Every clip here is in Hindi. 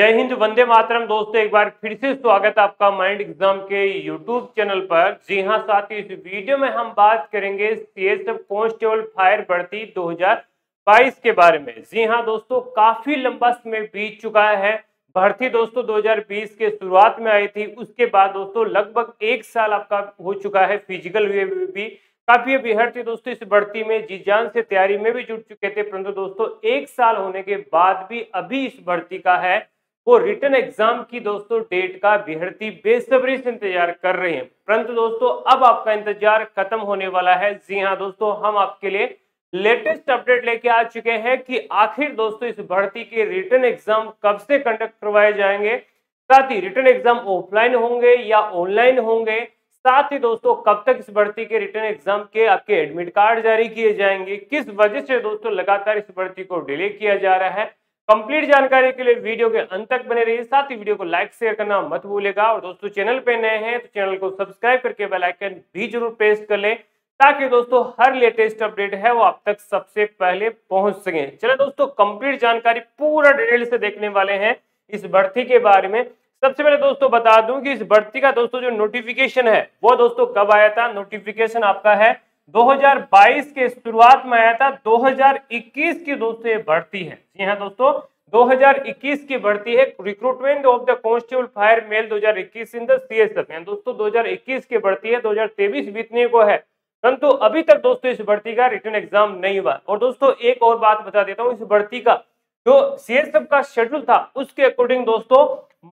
जय हिंद, वंदे मातरम। दोस्तों, एक बार फिर से स्वागत आपका माइंड एग्ज़ाम के यूट्यूब चैनल पर। जी हाँ साथ इस वीडियो में हम बात करेंगे सीएसएफ कांस्टेबल फायर भर्ती 2022 के बारे में। जी हाँ दोस्तों, काफ़ी लंबा समय बीत चुका है। भर्ती दोस्तों 2020 के शुरुआत में आई थी। उसके बाद दोस्तों, लगभग एक साल आपका हो चुका है फ़िज़िकल वे भी। काफ़ी अभ्यर्थी दोस्तों इस भर्ती में। जी जान से तैयारी में भी जुट चुके थे, परंतु दोस्तों, एक साल होने के बाद भी अभी इस भर्ती का है। वो रिटर्न एग्ज़ाम की दोस्तों डेट का अभ्यर्थी बेसब्री से इंतज़ार कर रहे हैं। परंतु दोस्तों, अब आपका इंतज़ार खत्म होने वाला है। जी हाँ दोस्तों, हम आपके लिए लेटेस्ट अपडेट लेके आ चुके हैं कि आखिर दोस्तों इस भर्ती के रिटर्न एग्ज़ाम कब से कंडक्ट करवाए जाएँगे? साथ ही रिटर्न एग्ज़ाम ऑफलाइन होंगे या ऑनलाइन होंगे? साथ ही दोस्तों, कब तक इस भर्ती के रिटर्न एग्ज़ाम के आपके एडमिट कार्ड जारी किए जाएँगे? किस वजह से दोस्तों लगातार इस भर्ती को डिले किया जा रहा है? कंप्लीट जानकारी के लिए वीडियो के अंत तक बने रहिए। साथ ही वीडियो को लाइक, शेयर करना मत भूलेगा और दोस्तों, चैनल पे नए हैं तो चैनल को सब्सक्राइब करके बेल आइकन भी ज़रूर प्रेस कर लें, ताकि दोस्तों हर लेटेस्ट अपडेट है वो आप तक सबसे पहले पहुँच सके। चलो दोस्तों, कंप्लीट जानकारी पूरा डिटेल से देखने वाले हैं इस भर्ती के बारे में। सबसे पहले दोस्तों बता दूँ कि इस भर्ती का दोस्तों जो नोटिफिकेशन है, वो दोस्तों कब आया था? नोटिफिकेशन आपका है 2022 के शुरुआत में आया था 2021 की दोस्तों ये भर्ती है। जी हाँ दोस्तों 2021 की भर्ती है। Recruitment of the constable fire male 2021 in the C दोस्तों 2021 की भर्ती है 2023 बीतने को है। परंतु अभी तक दोस्तों इस भर्ती का रिटर्न एग्ज़ाम नहीं हुआ। और दोस्तों, एक और बात बता देता हूँ, इस भर्ती का जो सीएसएफ का शेड्यूल था, उसके अकॉर्डिंग दोस्तों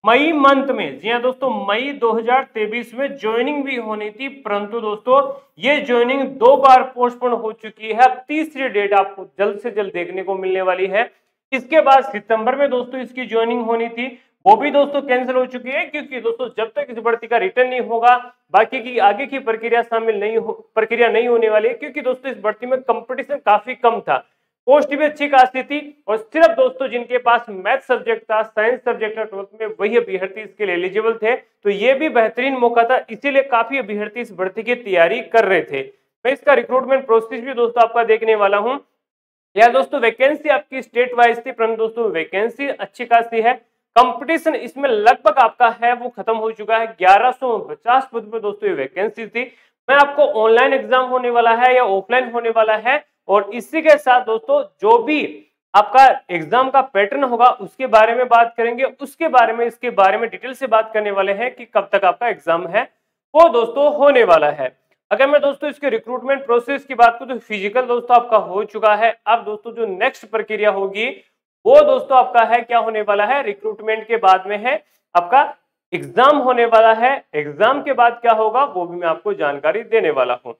मई मंथ में, जी हाँ दोस्तों, मई 2023 में ज्वाइनिंग भी होनी थी, परंतु दोस्तों, ये ज्वाइनिंग दो बार पोस्टपोन हो चुकी है। तीसरी डेट आपको जल्द से जल्द देखने को मिलने वाली है। इसके बाद सितंबर में दोस्तों इसकी ज्वाइनिंग होनी थी। वो भी दोस्तों कैंसिल हो चुकी है, क्योंकि दोस्तों जब तक इस भर्ती का रिटर्न नहीं होगा, बाकी की आगे की प्रक्रिया शामिल नहीं हो, प्रक्रिया नहीं होने वाली है, क्योंकि दोस्तों इस भर्ती में कंपटीशन काफ़ी कम था। पोस्ट भी अच्छी खासी थी और सिर्फ़ दोस्तों जिनके पास मैथ सब्जेक्ट था, साइंस सब्जेक्ट था ट्वेल्थ में वही अभ्यर्थी इसके लिए एलिजिबल थे। तो ये भी बेहतरीन मौका था, इसीलिए काफ़ी अभ्यर्थी इस भर्ती की तैयारी कर रहे थे। मैं इसका रिक्रूटमेंट प्रोसेस भी दोस्तों आपका देखने वाला हूँ। या दोस्तों वैकेंसी आपकी स्टेट वाइज थी, परंतु दोस्तों वैकेंसी अच्छी खासी है। कंपटीशन इसमें लगभग आपका है, वो खत्म हो चुका है, ग्यारह पद पर दोस्तों ये वैकेंसी थी। मैं आपको ऑनलाइन एग्ज़ाम होने वाला है या ऑफलाइन होने वाला है और इसी के साथ दोस्तों, जो भी आपका एग्ज़ाम का पैटर्न होगा, उसके बारे में बात करेंगे। उसके बारे में, इसके बारे में डिटेल से बात करने वाले हैं कि कब तक आपका एग्ज़ाम है। वो दोस्तों होने वाला है। अगर मैं दोस्तों इसके रिक्रूटमेंट प्रोसेस की बात करूँ तो फ़िज़िकल दोस्तों आपका हो चुका है। अब दोस्तों, जो नेक्स्ट प्रक्रिया होगी, वो दोस्तों आपका है, क्या होने वाला है? रिक्रूटमेंट के बाद में है। आपका एग्ज़ाम होने वाला है। एग्ज़ाम के बाद क्या होगा, वो भी मैं आपको जानकारी देने वाला हूँ।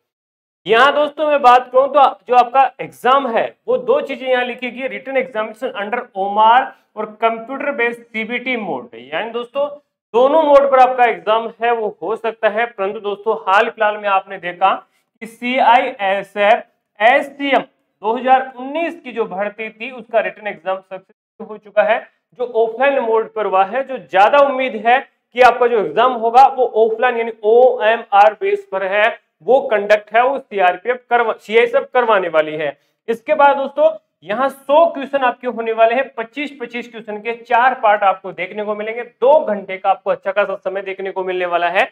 यहाँ दोस्तों मैं बात करूँ तो जो आपका एग्ज़ाम है, वो दो चीज़ें यहाँ लिखी गई रिटर्न एग्जामिनेशन अंडर ओमार और कंप्यूटर बेस्ड सीबीटी मोड यानी दोस्तों, दोनों मोड पर आपका एग्ज़ाम है, वो हो सकता है, परंतु दोस्तों, हाल फ़िलहाल में आपने देखा कि C I S F S C M दो हज़ार उन्नीस की जो भर्ती थी, उसका रिटर्न एग्ज़ाम सक्सेसफुल हो चुका है, जो ऑफलाइन मोड पर हुआ है, जो ज़्यादा उम्मीद है कि आपका जो एग्ज़ाम होगा, वो ऑफलाइन यानी ओ एम आर बेस पर है। वो कंडक्ट है, वो सीआरपीएफ करवा सीआईएसएफ करवाने वाली है। इसके बाद दोस्तों, यहाँ 100 क्वेश्चन आपके होने वाले हैं 25 25 क्वेश्चन के चार पार्ट आपको देखने को मिलेंगे, दो घंटे का आपको अच्छा खासा समय देखने को मिलने वाला है।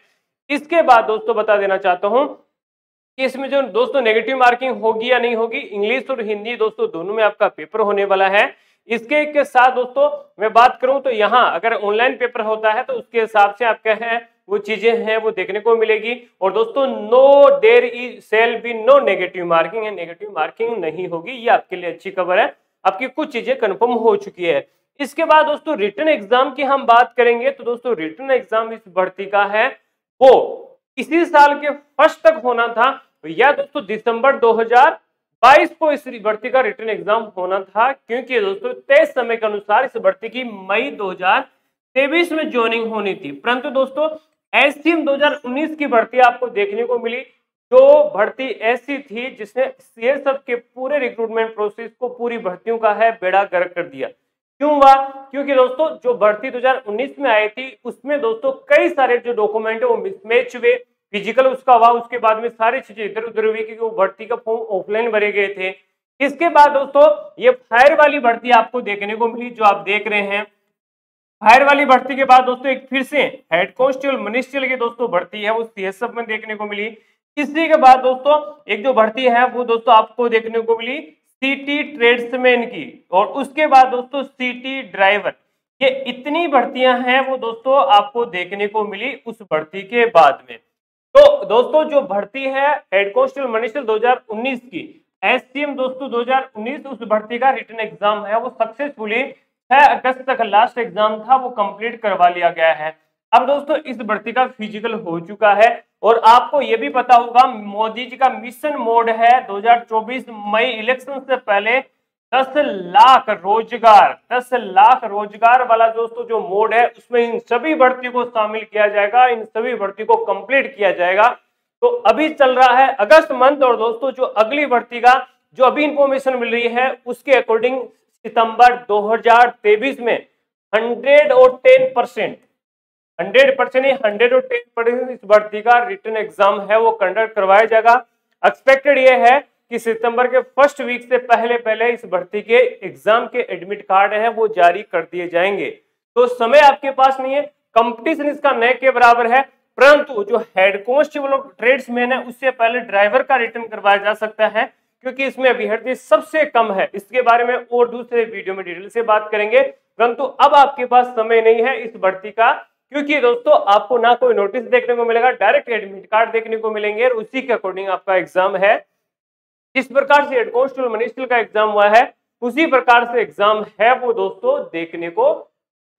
इसके बाद दोस्तों, बता देना चाहता हूँ कि इसमें जो दोस्तों नेगेटिव मार्किंग होगी या नहीं होगी इंग्लिश और हिंदी दोस्तों, दोनों में आपका पेपर होने वाला है। इसके के साथ दोस्तों, मैं बात करूँ तो यहाँ अगर ऑनलाइन पेपर होता है तो उसके हिसाब से आपके हैं वो चीज़ें हैं, वो देखने को मिलेगी। और दोस्तों no there is shall be no negative marking है। नेगेटिव मार्किंग नहीं होगी, ये आपके लिए अच्छी खबर है। आपकी कुछ चीज़ें कंफर्म हो चुकी है। इसके बाद दोस्तों रिटर्न एग्ज़ाम की हम बात करेंगे तो दोस्तों रिटर्न एग्ज़ाम इस भर्ती का है। वो इसी साल के फ़र्स्ट तक होना था, या दोस्तों, दिसंबर 2022 को इस भर्ती का रिटर्न एग्ज़ाम होना था, क्योंकि दोस्तों, तय समय के अनुसार इस भर्ती की मई 2023 में ज्वाइनिंग होनी थी। परंतु दोस्तों एससीएम 2019 की भर्ती आपको देखने को मिली, जो भर्ती ऐसी थी जिसने सीएसएफ के पूरे रिक्रूटमेंट प्रोसेस को पूरी भर्तियों का है, बेड़ा गर्क कर दिया। क्यों हुआ? क्योंकि दोस्तों, जो भर्ती 2019 में आई थी, उसमें दोस्तों कई सारे जो डॉक्यूमेंट है, वो मिसमैच हुए। फ़िज़िकल उसका हुआ, उसके बाद में सारी चीज़ें इधर उधर हुई, क्योंकि वो भर्ती का फॉर्म ऑफलाइन भरे गए थे। इसके बाद दोस्तों, ये फायर वाली भर्ती आपको देखने को मिली, जो आप देख रहे हैं। फायर वाली भर्ती के बाद दोस्तों एक फिर से हेड कॉन्स्टेबल मनिस्ट्रियल की दोस्तों भर्ती है, वो सीएसएफ में देखने को मिली। इसी के बाद दोस्तों एक जो भर्ती है, वो दोस्तों आपको देखने को मिली सीटी ट्रेड्समैन की। और उसके बाद दोस्तों सीटी ड्राइवर ये इतनी भर्तियाँ हैं, वो दोस्तों आपको देखने को मिली उस भर्ती के बाद में। तो दोस्तों जो भर्ती है हेड कॉन्स्टेबल मनिस्ट्रियल 2019 की एससीएम दोस्तों 2019 उस भर्ती का रिटर्न एग्ज़ाम है, वो सक्सेसफुली 6 अगस्त तक लास्ट एग्ज़ाम था, वो कंप्लीट करवा लिया गया है। अब दोस्तों, इस भर्ती का फ़िज़िकल हो चुका है और आपको ये भी पता होगा, मोदी जी का मिशन मोड है। 2024 मई इलेक्शन से पहले 10 लाख रोज़गार 10 लाख रोज़गार वाला दोस्तों जो मोड है, उसमें इन सभी भर्ती को शामिल किया जाएगा, इन सभी भर्ती को कंप्लीट किया जाएगा। तो अभी चल रहा है अगस्त मंथ और दोस्तों, जो अगली भर्ती का, जो अभी इंफॉर्मेशन मिल रही है, उसके अकॉर्डिंग सितंबर 2023 में 100 और 10 परसेंट, हंड्रेड परसेंट हंड्रेड और टेन परसेंट इस भर्ती का रिटर्न एग्ज़ाम है, वो कंडक्ट करवाया जाएगा। एक्सपेक्टेड ये है कि सितंबर के फ़र्स्ट वीक से पहले पहले इस भर्ती के एग्ज़ाम के एडमिट कार्ड है, वो जारी कर दिए जाएँगे। तो समय आपके पास नहीं है, कंपटीशन इसका नए के बराबर है, परंतु जो हेड कॉन्स्टेबल ट्रेड्समैन है, उससे पहले ड्राइवर का रिटर्न करवाया जा सकता है। क्योंकि इसमें अभ्यर्थी सबसे कम है। इसके बारे में और दूसरे वीडियो में डिटेल से बात करेंगे। परंतु अब आपके पास समय नहीं है इस भर्ती का, क्योंकि दोस्तों आपको ना कोई नोटिस देखने को मिलेगा डायरेक्ट एडमिट कार्ड देखने को मिलेंगे और उसी के अकॉर्डिंग आपका एग्ज़ाम है। जिस प्रकार से हेड कॉन्स्टेबल मनिस्टर का एग्ज़ाम हुआ है। उसी प्रकार से एग्ज़ाम है वो दोस्तों देखने को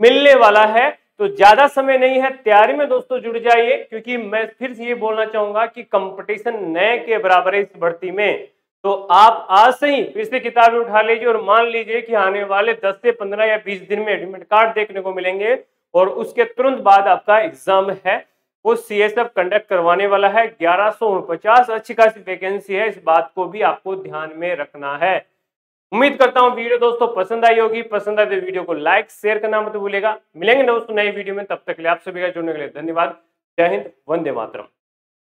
मिलने वाला है। तो ज़्यादा समय नहीं है, तैयारी में दोस्तों जुड़ जाइए, क्योंकि मैं फिर से ये बोलना चाहूँगा कि कंपटीशन नए के बराबर है इस भर्ती में। तो आप आज से ही फिर से किताबें उठा लीजिए और मान लीजिए कि आने वाले 10 से 15 या 20 दिन में एडमिट कार्ड देखने को मिलेंगे और उसके तुरंत बाद आपका एग्ज़ाम है। वो सी एस एफ़ कंडक्ट करवाने वाला है। ग्यारह सौ उनपचास, अच्छी खासी वैकेंसी है। इस बात को भी आपको ध्यान में रखना है। उम्मीद करता हूँ वीडियो दोस्तों पसंद आई होगी। पसंद आए तो वीडियो को लाइक शेयर करना मत भूलेगा मिलेंगे दोस्तों नई वीडियो में। तब तक के लिए आप सभी का जुड़ने के लिए धन्यवाद। जय हिंद, वंदे मातरम।